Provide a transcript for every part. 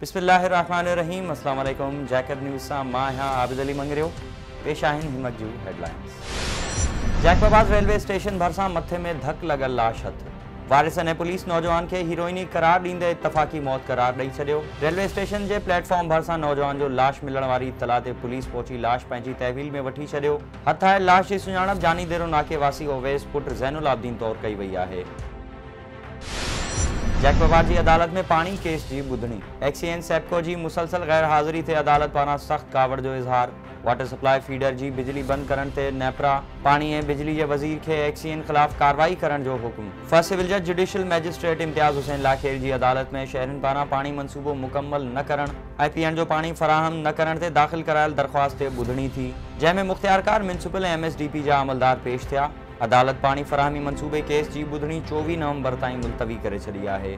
बिस्मिल्लाहिर्रहमानिर्रहीम। अस्सलाम Jacob news सां माँ आबिद अली मंगरियो पेश आहिनि हिमत जूं हेडलाइंस। जैकबाबाद रेलवे स्टेशन भरिसां मथे में धक लॻल लाश हथ वारिसनि ऐं पुलिस नौजवान खे हीरोइनी करार ॾींदे इतफ़ाक़ी मौत करार ॾेई छॾियो। रेलवे स्टेशन जे प्लेटफॉर्म भरिसां नौजवान जो लाश मिलण वारी इतला ते पुलिस पहुची लाश पंहिंजी तहवील में वठी छॾियो। हथ आहे लाश जी सुञाणप जानी देरो नाके वासी ओवैस पुट ज़ैनुल आबदीन कई वई आहे। जैकबाबाद जी, अदालत में पानी केस जी ॿुधणी एक्सीएन सेप्को जी, मुसलसल गैर हाज़िरी ते अदालत पारां सख़्त कावड़ जो इज़हार। वाटर सप्लाई फीडर जी, बिजली बंदि करण ते नेपरा। पाणी ऐं बिजली जे वज़ीर खे एक्सीएन ख़िलाफ़ कार्रवाई करण जो हुकुम। फ़र्स्ट सिविल जज जुडिशियल मैजिस्ट्रेट इम्तियाज़ हुसैन लाखेर जी, अदालत में शहरनि पारां पाणी मनसूबो मुकमल न करण ऐं पीअण जो पाणी फ़राहम न करण ते दाख़िल करायल दरख़्वास्त ॿुधणी थी। जंहिंमें मुख़्तियारकार, म्यूनसिपल ऐं एमएसडीपी जा अमलदार पेश थिया। अदालत पाणी फ़राहमी मनसूबे केस जी ॿुधणी चोवीह नवंबर ताईं मुलतवी करे छॾी आहे।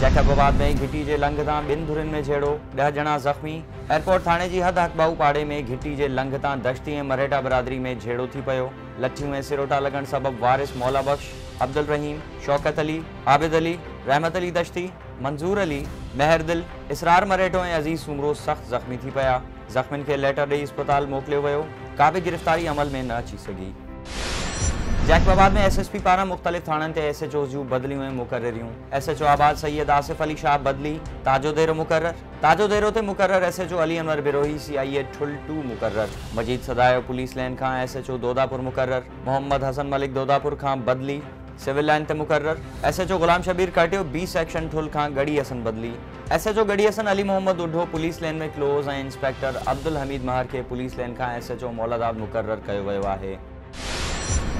जैकबाबाद में घिटी जे लंघ तां ॿिनि धुरियुनि में झेड़ो ॾह ॼणा ज़ख़्मी। एयरपोर्ट थाणे जी हद हकबाऊ पाड़े में घिटी जे लंघ तां दश्ती ऐं मरेटा बिरादरी में झेड़ो थी पियो। लठियूं ऐं सिरोटा लॻण सबबि वारिस मौला बख़्श, अब्दुल रहीम, शौकत अली, आबिद अली, रहमत अली दश्ती, मंज़ूर अली महरदिल इसरार मरेटो ऐं अज़ीज़ सुमरो सख़्त ज़ख़्मी थी पिया। ज़ख़्मियुनि खे लेटर ॾेई अस्पताल मोकिलियो वियो। का बि गिरफ़्तारी अमल में न अची सघी। जैकबाबाद में एस एस पी पारां मुख़्तलिफ़ थाणनि ते एस एच ओ जूं बदिलियूं ऐं मुक़ररियूं एस एच ओ आबाद सैयद आसिफ़ अली शाह बदिली, ताजो देरो मुक़रर ताजो देरो ते मुक़रर S H O Ali Anwar Birohi C I A Thul to मुक़रर मजीद सदायो पुलिस लाइन खां एस एच ओ दोदापुर मुक़रर मोहम्मद हसन मलिक दोदापुर खां बदिली, सिविल लाइन ते मुक़रर S H O Ghulam Shabir Katiyo B section Thul खां Garhi Hassan बदिली। S H O Garhi Hassan Ali Mohammad Udho police line में close ऐं inspector Abdul Hameed Mahar खे पुलिस लाइन खां एस एच ओ मौलादाब मुक़रर कयो वियो आहे।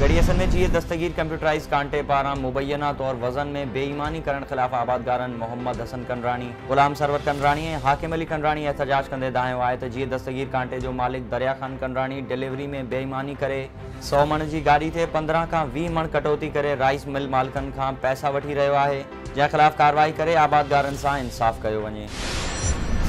गड़ियसन में जीअं दस्तगीर कंप्यूटराइज़ कांटे पारा मुबैना तौर वज़न में बेईमानी करण ख़िलाफ़ आबादगारनि मोहम्मद हसन कंडरानी, ग़ुलाम सरवर कंडरानी हाकिम अली कंडरानी एहतजाज कंदे दायो आहे त जीअं दस्तगीर कांटे जो मालिक दरिया ख़ान कंडरानी डिलीवरी में बेईमानी करे, सौ मण की गाड़ी ते पंद्रह का वीह मण कटौती करे, राइस मिल मालिकन का पैसा वठी रहियो है जंहिं ख़िलाफ़ कार्रवाई करे, आबादगारनि सां इंसाफ़ कयो वञे।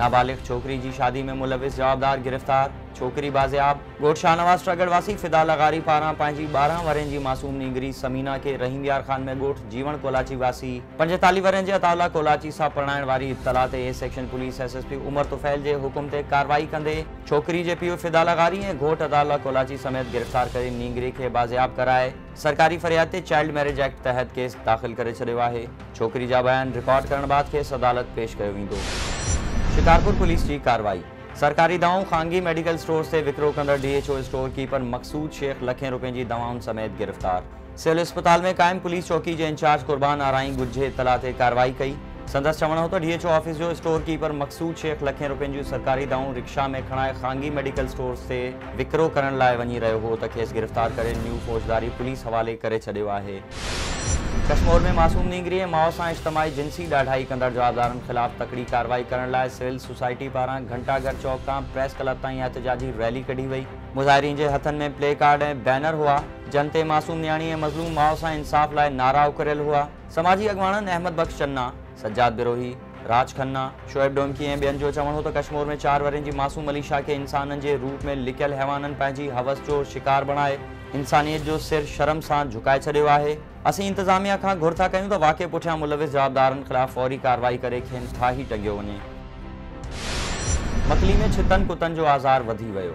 नाबालिग छोकिरी जी शादी में मुलविस जवाबदार, गिरफ़्तार छोकिरी बाज़ियाब ॻोठ शाहनवाज़ ट्रगड़वासी फिदा लगारी पारां पंहिंजी ॿारहं वरनि जी मासूम नींगरी समीना खे रहीम यार ख़ान में ॻोठ जीवन कोलाची वासी। पंजेतालीह वरनि जे अतावला कोलाची सां परणाइण वारी इतला ते A section police S S P Umar Tufail जे हुकुम ते कार्रवाई कंदे। छोकिरी जे पीउ फिदा लगारी ऐं घोट अतावला कोलाची समेत गिरफ़्तार करे नींगरी खे बाज़ियाब कराए। सरकारी फ़रियाद चाइल्ड मैरिज एक्ट तहत केस दाख़िल करे छॾियो आहे। छोकिरी जा बयान रिकॉर्ड करण बाद खेसि अदालत पेश कयो वेंदो। शिकारपुर पुलिस की कार्रवाई। सरकारी दवाओं ख़ानगी मेडिकल स्टोर से विकिरो कंदड़ DHO store keeper Maqsood Shaikh लखें रुपए की दवाउनि समेत गिरफ़्तार। सिविल अस्पताल में कायम पुलिस चौकी के इंचार्ज क़ुर्बान आराई गुजे इतला ते कार्रवाई कई। संदसि चवणु हो त डीएचओ ऑफ़िस जो स्टोर कीपर मक़सूद शेख लखें रुपयनि जूं सरकारी दवाऊं रिक्शा में खणाए ख़ानगी मेडिकल स्टोर ते विकिरो करण लाइ वञी रहियो हो त खेसि गिरफ़्तार करे। न्यू फ़ौजदारी पुलिस हवाले करे छॾियो आहे कश्मीर में मासूम नींगरी माउ सां इज्तमाही जिनसी ॾाढाई कंदड़ जवाबदारनि ख़िलाफ़ तकड़ी कार्रवाई करण लाइ सिविल सोसाइटी पारां घंटाघर चौक खां प्रेस क्लब ताईं एहतजाजी रैली कढी वई। मुज़ाहिरीन जे हथनि में प्ले कार्ड ऐं बैनर हुआ। जन ते मासूम न्याणी मज़लूम माउ सां इंसाफ़ लाइ नारा उकरियल हुआ। समाजी अॻवाननि अहमद बख़्श चन्ना, सज्जाद बिरोही, राज खन्ना, शोएब डोमकी ऐं ॿियनि जो हो त कश्मीर में चारि वरनि जी मासूम अलीशा खे इंसाननि जे रूप में लिकियल हैवाननि हवस जो शिकार बणाए। इंसानियत जो सिर शर्म सां झुकाए छॾियो आहे। असीं इंतजामिया का घुर था क्यों तो वाक़े पुठियाँ मुलविस जवाबदार ख़िलाफ़ फौरी कार्रवाई करे खेनि ठाही टंगियो वञे। मकली में छितन कुतन जो आज़ार वधी वियो।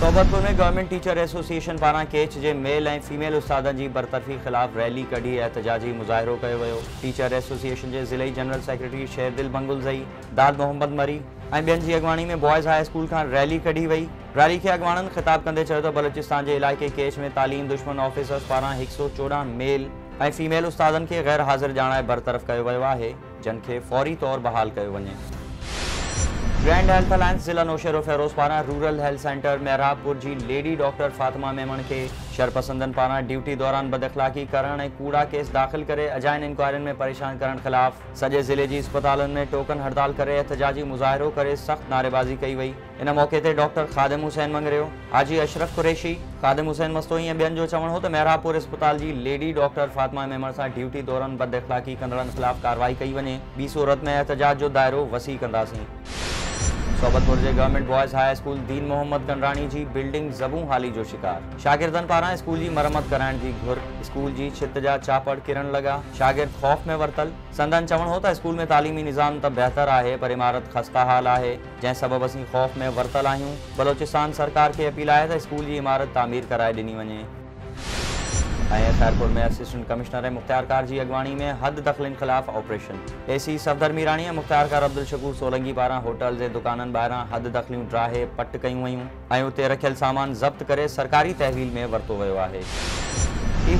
सोबतपुर में गवर्नमेंट टीचर एसोसिएशन पारां केच जे मेल ऐं फीमेल उस्तादनि जी बरतरफ़ी ख़िलाफ़ रैली कढी एहतजाजी मुज़ाहिरो कयो टीचर एसोसिएशन जे ज़िले जनरल सेक्रेटरी शेरदिल बंगुलज़ई दाद मोहम्मद मरी ऐं ॿियनि जी में बॉयज़ हाई स्कूल खां रैली कढी वई। रैली खे अॻवाननि ख़िताब कंदे चयो त बलोचिस्तान जे इलाइक़े केच में तालीम दुश्मन ऑफिसर्स पारां हिकु सौ चोॾहं मेल ऐं फीमेल उस्तादनि खे ग़ैर हाज़िर ॼाणाए बरतरफ़ कयो वियो आहे, जिन फौरी तौरु बहाल कयो वञे। ग्रैंड हेल्थ अलायंस ज़िला नौशेरो फेरोज़ पारां रूरल हेल्थ सेंटर मेहराबपुर जी लेडी डॉक्टर फातिमा मेमण के शरपसंदन पारां ड्यूटी दौरान बदअख़लाक़ी करण कूड़ा केस दाख़िल करे अजाइन इंक्वायरियुनि में परेशान करण ख़िलाफ़। सॼे ज़िले जी अस्पतालुनि में टोकन हड़ताल करे, एहतजाजी मुज़ाहिरो करे, सख़्तु नारेबाज़ी कई वई। इन मौक़े ते डॉक्टर ख़ादिम हुसैन मंगरियो हाजी अशरफ कुरैशी, ख़ादिम हुसैन मस्तोई ऐं जो चवणु हो त मेहराबपुर अस्पताल जी लेडी डॉक्टर फातिमा मेमण सां ड्यूटी दौरान बदअख़लाक़ी कंदड़नि ख़िलाफ़ कार्रवाई कई वञे। ॿी सूरत में एहतजाज जो वसी कंदासीं। सोबतपुर जे government boys high school Deen Mohammad Gandrani जी, बिल्डिंग ज़बू हाली जो शिकार। शागिर्दनि पारां स्कूल जी, मरम्मत कराइण जी घुर। स्कूल जी छित जा चापड़ किरण लॻा शागिर्द ख़ौफ़ में वरतल। संदन चवणु हो त स्कूल में तालीमी निज़ाम त बहितर आहे, पर इमारत ख़स्ता हाल आहे। जंहिं सबबि असीं ख़ौफ़ में वरतल आहियूं, बलोचिस्तान सरकार खे अपील त स्कूल जी इमारत तामीर कराए ॾिनी वञे। ऐं खैरपुर में असिस्टेंट कमिश्नर ऐं मुख़्तियार कार जी अॻवानी में हद दख़लनि ख़िलाफ़ ऑपरेशन। ए सी सफ़दर मीराणी ऐं मुख़्तियार कार अब्दुल शकूर सोलंगी पारां होटल जे दुकाननि ॿाहिरां हद दख़लियूं ड्राहे पट कयूं वयूं। ऐं उते रखियल सामान ज़ब्त करे सरकारी तहवील में वरितो आहे। ही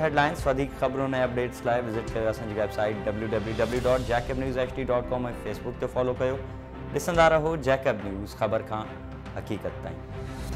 हेडलाइंस वधीक ख़बरुनि अपडेट्स लाइ विज़िट असांजी website W W W dot Jacob news H D dot com Facebook ते फॉलो कयो। ॾिसंदा रहो जैकब न्यूज़ ख़बर खां हक़ीक़त ताईं।